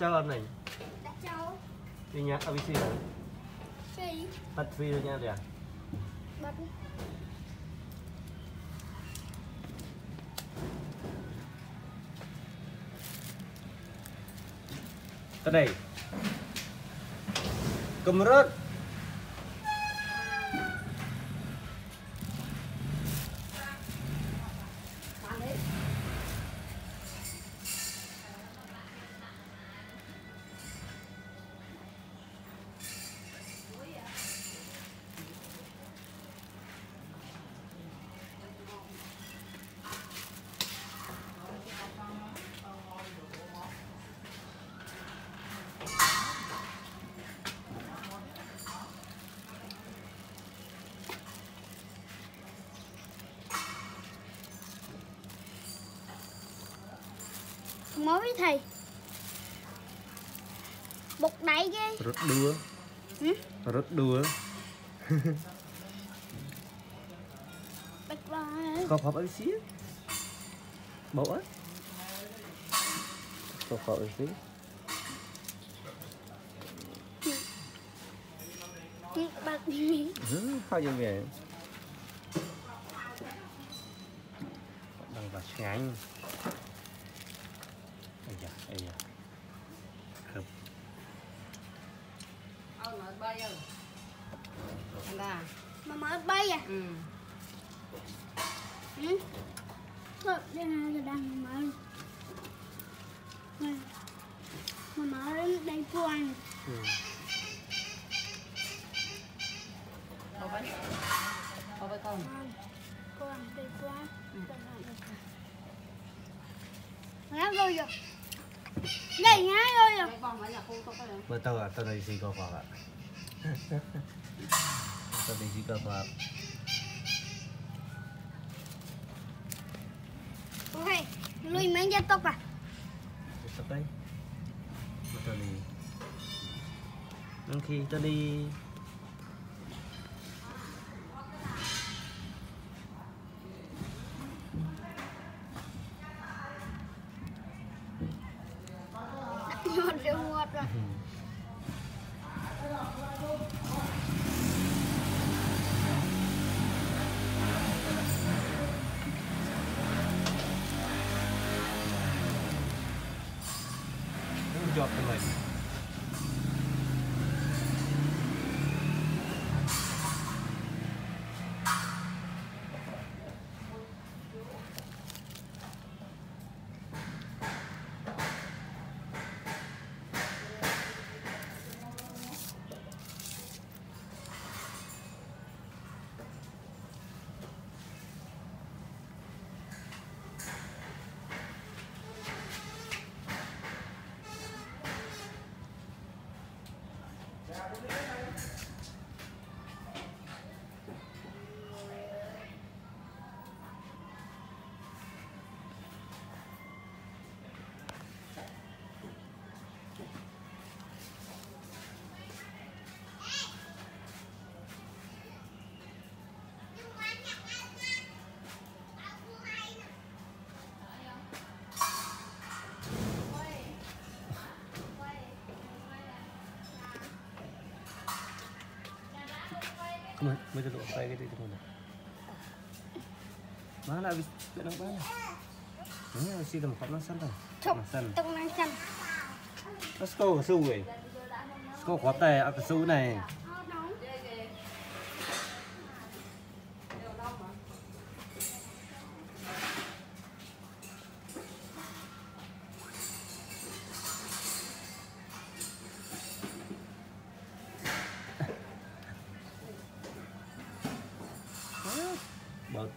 cháu âm này Đặt cháu đi nhá ABC hả Gì tắt phi rồi nha kìa Bật tới đây cầm rớt Mới thầy Bột đẩy ghê. Hử? rớt đua Bạch vào có phop ABC bộ á có phop ABC Bật đi ừ, how you về đang vào ngánh ây da ây da Khớp. Ông nói bay rồi. Anh ta. Mà bay à Ừ. Ừ Thôi đây là giờ đang mở Mà mở đến đây quan ừ. Có bay. Có bay không? Quan đây quan Ngáp rồi rồi Đây rồi rồi cái bóng ấy là không có cái đấy. Betul, atau dari si kau pak. Atau dari si kau pak. Ok Lui mấy gia tốc à Betul đấy. Betul ni. Nanti tadi Ngọt off the lake. Ke mana? Mau dulu apa gitu itu mana? Mana habis itu mana? Ini habis itu mau nasan tang. Nasan. Tung nasan. Let's go, suwe. Let's go, kota ya, aku suwe nih.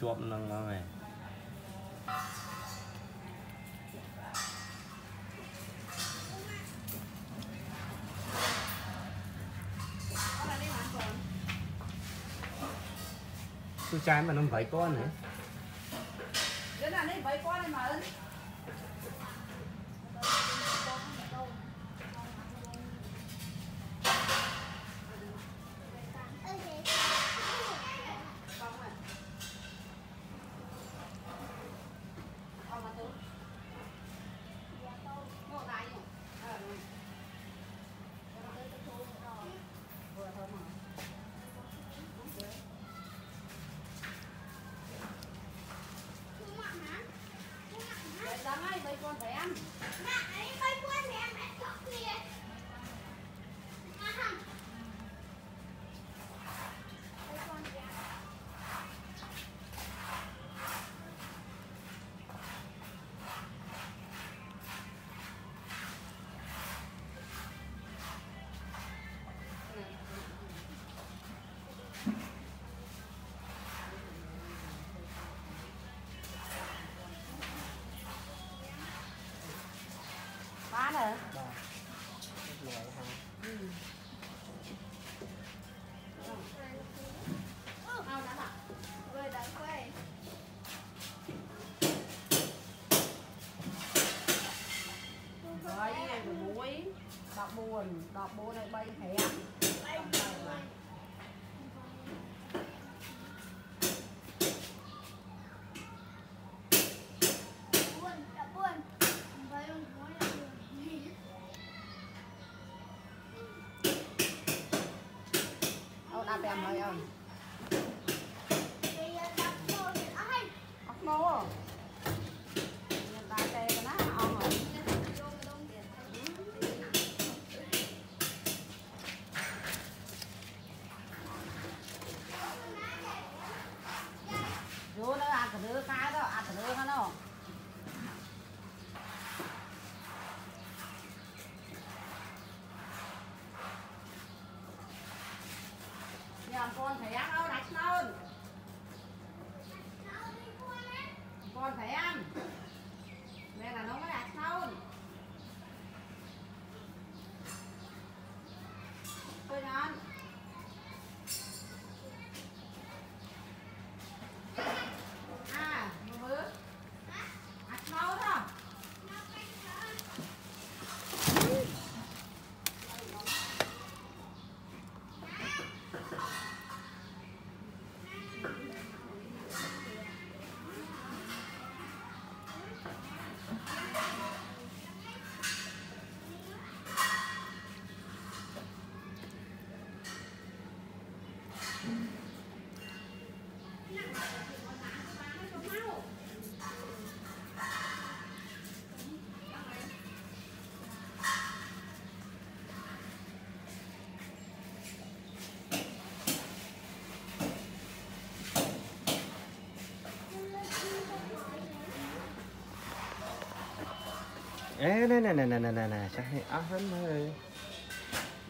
ជាប់នឹងហើយទូចែមអានឹង8000ហ៎ដល់ណានេះ8000ឯងមើល 14 14ហើយ3ហែមអូនដាក់500អូន ăn đâu đặt hơn con phải ăn Nè nè nè nè nè nè nè chắc hay ác lắm thôi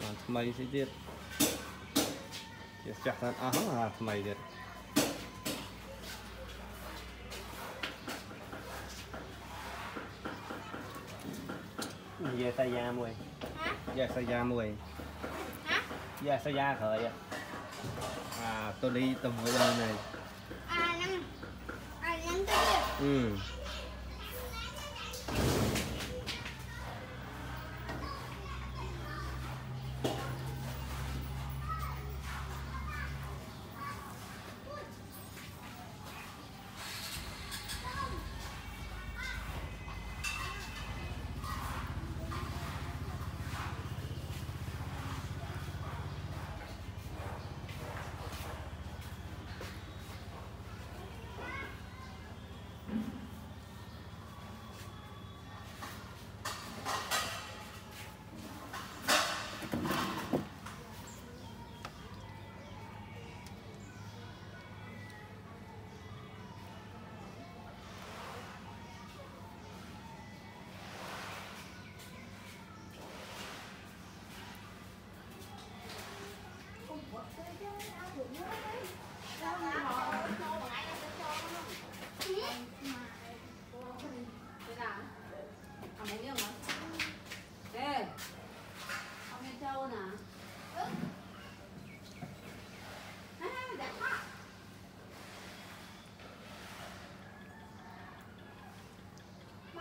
mà mày sẽ chết chết chắc là ác là mày chết về tay da mùi về tay da mùi về tay da khởi à. À tôi đi tầm với đây này. À năm à năm cái ừ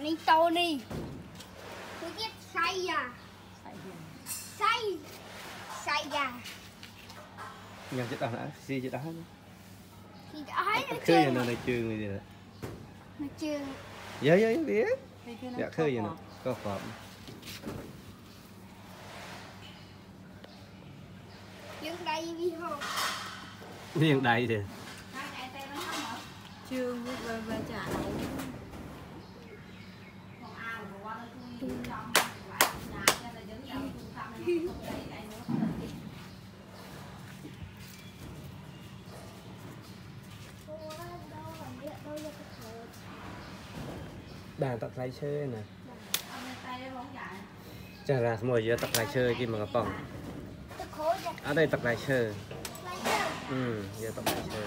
Ni Tony. Tôi biết say à. Say say. À. Nhà chết đó hả xì chết đó hả thì đã thấy nó khơi chưa giờ nó này chưa người gì đó nó chưa. Dạ dạ dạ biết. Dạ khơi quả. nó có phhợp nhưng đây đi hồ miền đây thì chưa về về trả lại đàn tập lại chơi nè. Chẳng là mỗi giờ tập lại chơi chứ mà có phòng ở đây tập lại chơi. Ừ giờ tập lại chơi.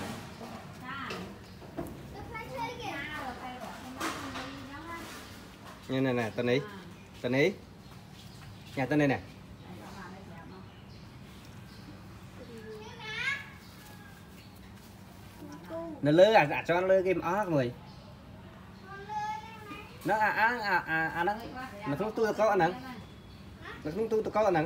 Như này nè tên ấy តនេះញ៉ាំតនេះណានៅលើអាចន់លើគេមិនអស់មួយនៅអាអាអាអាហ្នឹងនៅក្នុងទូទឹកកកអាហ្នឹងនៅក្នុងទូទឹកកកអាហ្នឹង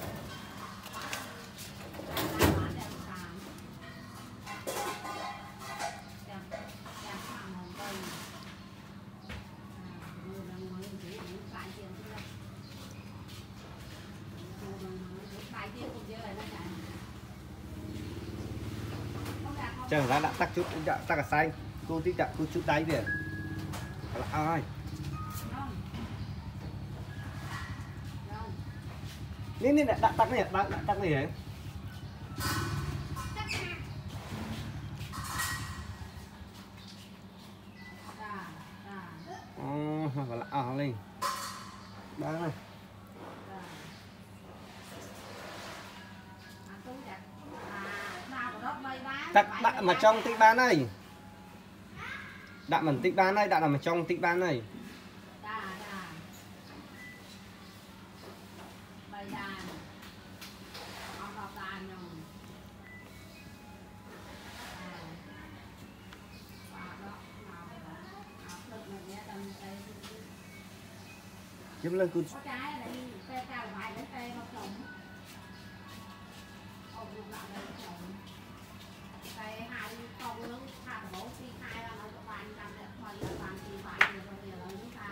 chẳng ra đã tắt chút đã tắt cả xanh. Cô tí đã dạ, cô chút đáy về. Là ai? Nên nên đã tắt này đã, đã tắt này ấy. ចាចា Ồ, và là à lên. Đặt đặt mà trong tích ban này. Đặt mẩn tích ban này, đặt mà trong tích ban này. Chúng lên cứ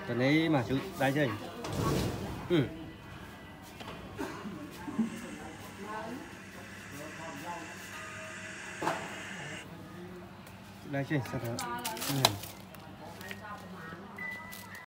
とねまあ大丈夫うん大丈夫したらうん